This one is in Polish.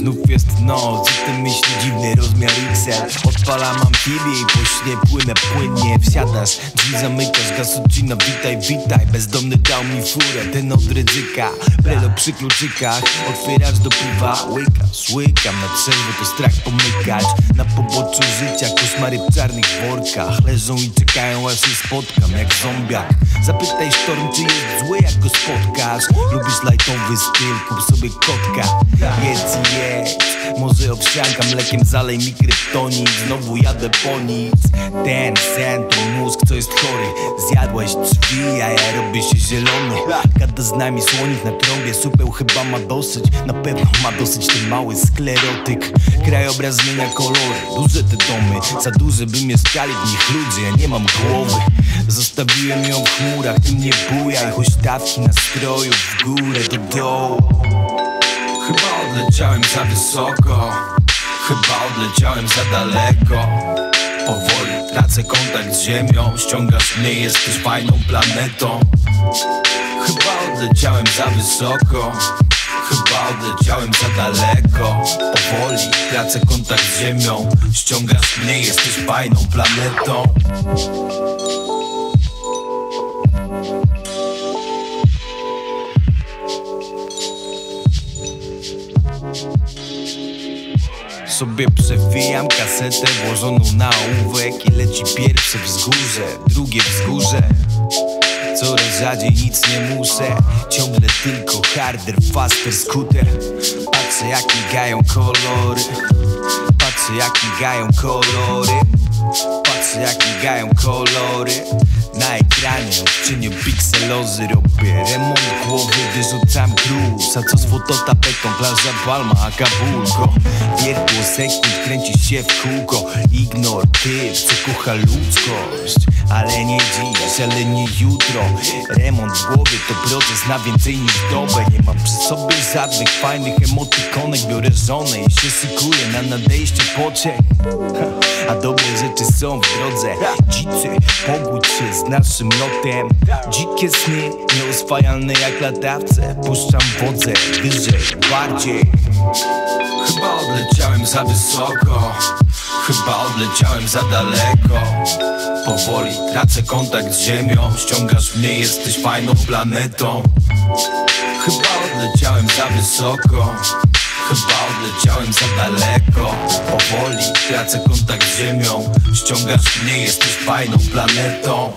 Znów jest noc i ty myśli dziwny rozmiar XL Dobra, mam ciebie i po śnie płynę płynnie Wsiadasz, drzwi zamykasz, gasucina witaj, witaj. Bezdomny dał mi furę, ten od ryzyka. Prelo przy kluczykach, otwierasz do piwa. Łykasz, łykam, na trzeźwo to strach pomykać. Na poboczu życia koszmary w czarnych workach. Leżą i czekają aż się spotkam jak zombiak. Zapytaj sztorm czy jest zły jak go spotkasz. Lubisz lajtowy styl, kup sobie kotka. Jedz i jedz, może owsianka mlekiem zalej mi kryptonit. Znowu jadę po nic. Ten sen to mózg co jest chory. Zjadłaś drzwi, a ja robię się zielony. Gada z nami słonik na trąbie. Supeł chyba ma dosyć. Na pewno ma dosyć ten mały sklerotyk. Krajobraz zmienia kolory Duże te domy, za duże by mieszkali w nich ludzie. Ja nie mam głowy. Zostawiłem ją w chmurach, ty mnie bujaj Huśtawki nastroju w górę do dołu. Chyba odleciałem za wysoko. Chyba odleciałem za daleko. Powoli tracę kontakt z ziemią. Ściągasz mnie, jesteś fajną planetą. Chyba odleciałem za wysoko. Chyba odleciałem za daleko. Powoli tracę kontakt z ziemią. Ściągasz mnie, jesteś fajną planetą Sobie przewijam kasetę włożoną na ołówek I leci pierwsze wzgórze, drugie wzgórze. Coraz rzadziej nic nie muszę Ciągle tylko harder, faster, scooter. Patrzę jak migają kolory. Patrzę jak migają kolory. Patrzę jak migają kolory Na ekranie odczynię pikselozy Robię? Remont głowy, wyrzucam gruz A co z fototapetą, plaża Palma, Acapulco Wiertło sekund kręci się w kółko. Ignor typ, co kocha ludzkość Ale nie dziś, ale nie jutro. Remont w głowie to proces na więcej niż dobę. Nie mam przy sobie żadnych fajnych emotykonek Biorę żonę i się szykuję na nadejście pociech a dobre rzeczy są w drodze. Dzicy, pogódź się naszym lotem. Dzikie sny, nieoswajalne jak latawce. Puszczam wodze, wyżej, bardziej. Chyba odleciałem za wysoko. Chyba odleciałem za daleko. Powoli tracę kontakt z ziemią. Ściągasz mnie, jesteś fajną planetą. Chyba odleciałem za wysoko. Chyba odleciałem za daleko. Powoli tracę kontakt z ziemią. Ściągasz mnie, jesteś fajną planetą